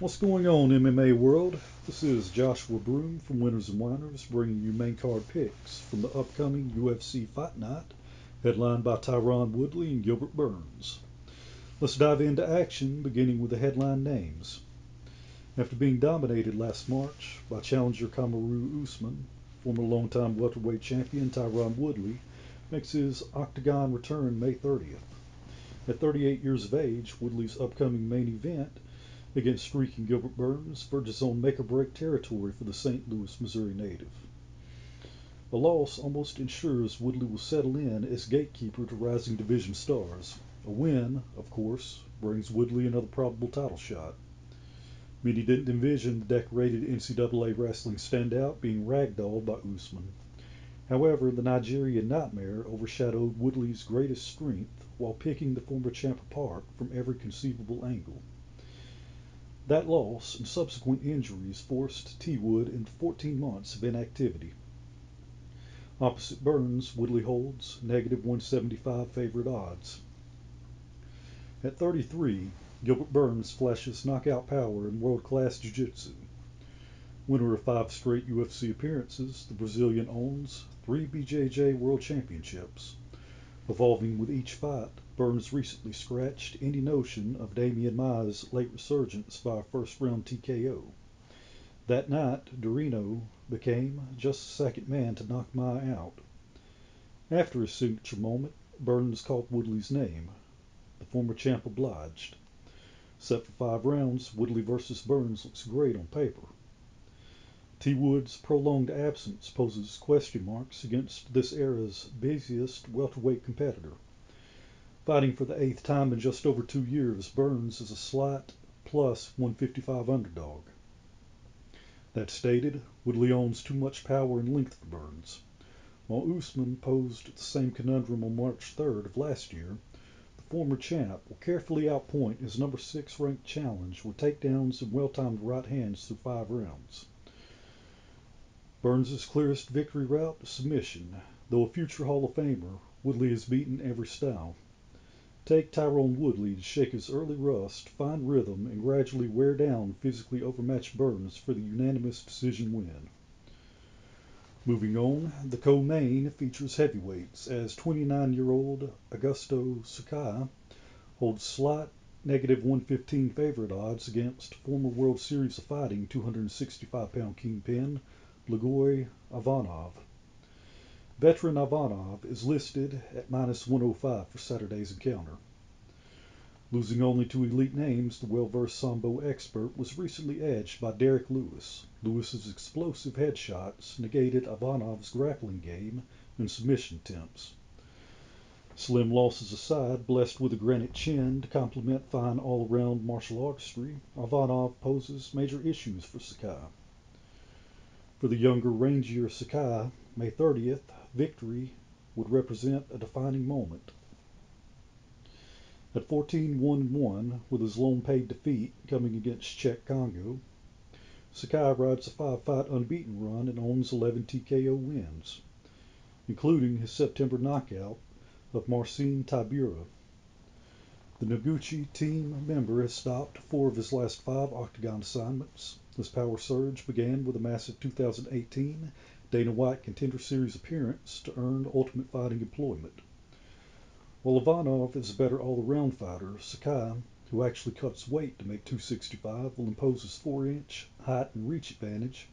What's going on, MMA world? This is Joshua Broom from Winners and Whiners bringing you main card picks from the upcoming UFC Fight Night, headlined by Tyron Woodley and Gilbert Burns. Let's dive into action, beginning with the headline names. After being dominated last March by challenger Kamaru Usman, former longtime welterweight champion Tyron Woodley makes his octagon return May 30th. At 38 years of age, Woodley's upcoming main event against streaking Gilbert Burns verges on make-or-break territory for the St. Louis, Missouri native. A loss almost ensures Woodley will settle in as gatekeeper to rising division stars. A win, of course, brings Woodley another probable title shot. Many didn't envision the decorated NCAA wrestling standout being ragdolled by Usman. However, the Nigerian nightmare overshadowed Woodley's greatest strength while picking the former champ apart from every conceivable angle. That loss and subsequent injuries forced T. Wood into 14 months of inactivity. Opposite Burns, Woodley holds negative 175 favorite odds. At 33, Gilbert Burns flashes knockout power and world-class jiu-jitsu. Winner of five straight UFC appearances, the Brazilian owns three BJJ World Championships. Evolving with each fight, Burns recently scratched any notion of Demian Maia's late resurgence via first round TKO. That night, Durinho became just the second man to knock Maia out. After his signature moment, Burns called Woodley's name. The former champ obliged. Set for five rounds, Woodley versus Burns looks great on paper. T. Wood's prolonged absence poses question marks against this era's busiest welterweight competitor. Fighting for the eighth time in just over two years, Burns is a slight plus 155 underdog. That stated, Woodley owns too much power and length for Burns. While Usman posed the same conundrum on March 3rd of last year, the former champ will carefully outpoint his number 6 ranked challenge with takedowns and well-timed right hands through five rounds. Burns' clearest victory route submission. Though a future Hall of Famer, Woodley has beaten every style. Take Tyron Woodley to shake his early rust, find rhythm, and gradually wear down physically overmatched Burns for the unanimous decision win. Moving on, the co-main features heavyweights as 29-year-old Augusto Sakai holds slight negative 115 favorite odds against former World Series of Fighting 265-pound kingpin Blagoy Ivanov. Veteran Ivanov is listed at minus 105 for Saturday's encounter. Losing only to elite names, the well-versed Sambo expert was recently edged by Derrick Lewis. Lewis's explosive headshots negated Ivanov's grappling game and submission attempts. Slim losses aside, blessed with a granite chin to complement fine all-around martial artistry, Ivanov poses major issues for Sakai. For the younger, rangier Sakai, May 30th victory would represent a defining moment. At 14-1-1, with his lone paid defeat coming against Cheick Kongo, Sakai rides a five-fight unbeaten run and owns 11 TKO wins, including his September knockout of Marcin Tybura. The Noguchi team member has stopped four of his last five octagon assignments this power surge began with a massive 2018 Dana White Contender Series appearance to earn Ultimate Fighting employment. While Ivanov is a better all-around fighter, Sakai, who actually cuts weight to make 265, will impose his 4-inch height and reach advantage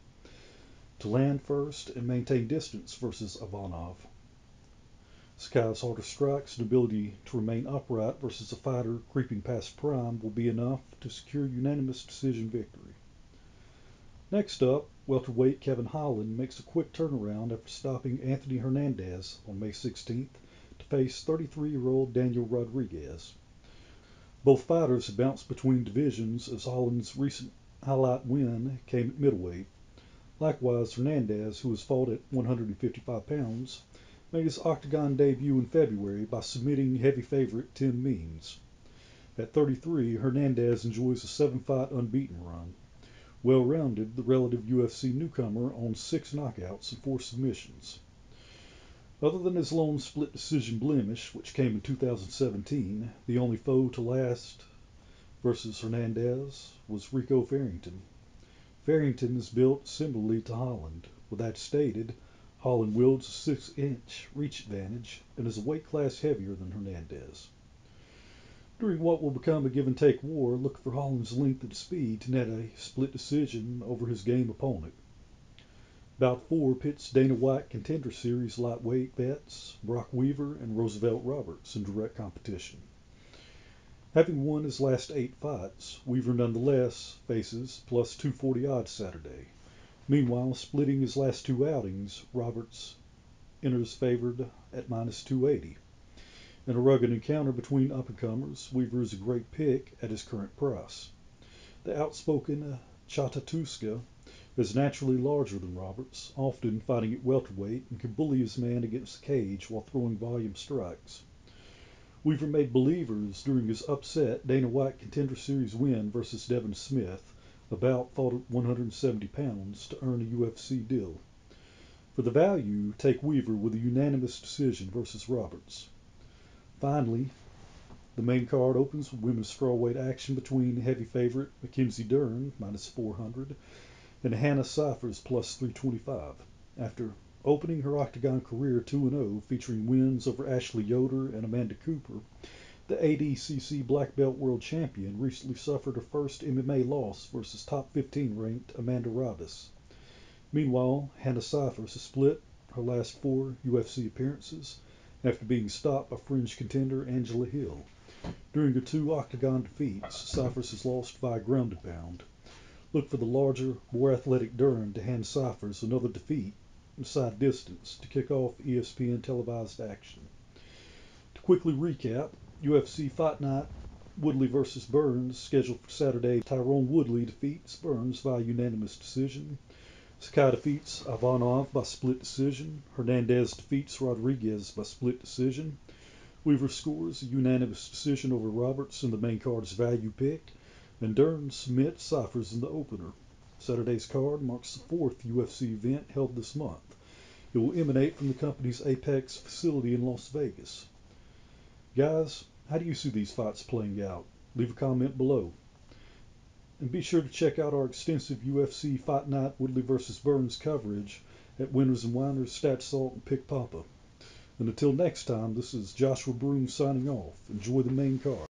to land first and maintain distance versus Ivanov. Sakai's harder strikes and ability to remain upright versus a fighter creeping past prime will be enough to secure unanimous decision victory. Next up, welterweight Kevin Holland makes a quick turnaround after stopping Anthony Hernandez on May 16th to face 33-year-old Daniel Rodriguez. Both fighters have bounced between divisions as Holland's recent highlight win came at middleweight. Likewise, Hernandez, who has fought at 155 pounds, made his octagon debut in February by submitting heavy favorite Tim Means. At 33, Hernandez enjoys a seven-fight unbeaten run. Well-rounded, the relative UFC newcomer owns six knockouts and four submissions. Other than his lone split decision blemish, which came in 2017, the only foe to last versus Hernandez was Rico Farrington. Farrington is built similarly to Holland. With that stated, Holland wields a 6 inch reach advantage and is a weight class heavier than Hernandez. During what will become a give and take war, look for Holland's length and speed to net a split decision over his game opponent. Bout 4 pits Dana White Contender Series lightweight vets Brock Weaver and Roosevelt Roberts in direct competition. Having won his last eight fights, Weaver nonetheless faces plus 240 odds Saturday. Meanwhile, splitting his last two outings, Roberts enters favored at minus 280. In a rugged encounter between up-and-comers, Weaver is a great pick at his current price. The outspoken Chatatuska is naturally larger than Roberts, often fighting at welterweight, and can bully his man against the cage while throwing volume strikes. Weaver made believers during his upset Dana White Contender Series win versus Devin Smith, about fought at 170 pounds, to earn a UFC deal. For the value, take Weaver with a unanimous decision versus Roberts. Finally, the main card opens with women's strawweight action between heavy favorite Mackenzie Dern, minus 400, and Hannah Cifers, plus 325. After opening her octagon career 2-0, featuring wins over Ashley Yoder and Amanda Cooper, the ADCC black belt world champion recently suffered her first MMA loss versus top 15 ranked Amanda Ribas. Meanwhile, Hannah Cifers has split her last four UFC appearances after being stopped by fringe contender Angela Hill. During her two octagon defeats, Cifers has lost via ground and pound. Look for the larger, more athletic Dern to hand Cifers another defeat side distance to kick off ESPN televised action. To quickly recap, UFC Fight Night Woodley versus Burns scheduled for Saturday. Tyron Woodley defeats Burns via unanimous decision. Sakai defeats Ivanov by split decision. Hernandez defeats Rodriguez by split decision. Weaver scores a unanimous decision over Roberts in the main card's value pick. And Dern submits Cifers in the opener. Saturday's card marks the fourth UFC event held this month. It will emanate from the company's Apex facility in Las Vegas. Guys, how do you see these fights playing out? Leave a comment below. And be sure to check out our extensive UFC Fight Night Woodley vs. Burns coverage at Winners and Whiners, Stat Salt, and Pick Papa. And until next time, this is Joshua Broom signing off. Enjoy the main card.